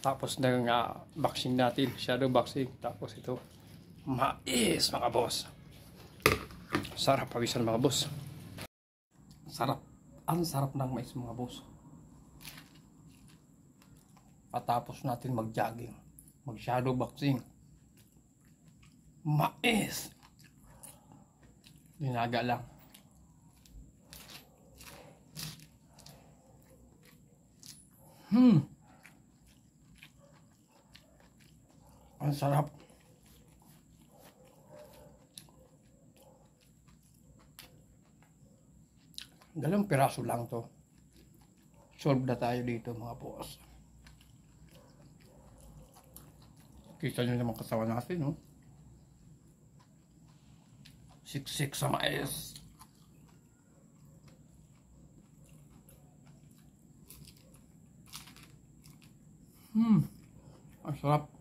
Tapos ng uh, boxing natin, shadow boxing. Tapos ito, mais mga boss. Sarap pawisan mga boss. Sarap. Ang sarap ng mais mga boss. Patapos natin mag-jogging, mag-shadow boxing. Mais. Dinaga lang. Hmm. Ang sarap. Dalawang piraso lang to. Solve na tayo dito mga boss. Kita nyo naman kasawa natin, no? Siksik sa mais. Hmm. Ang sarap.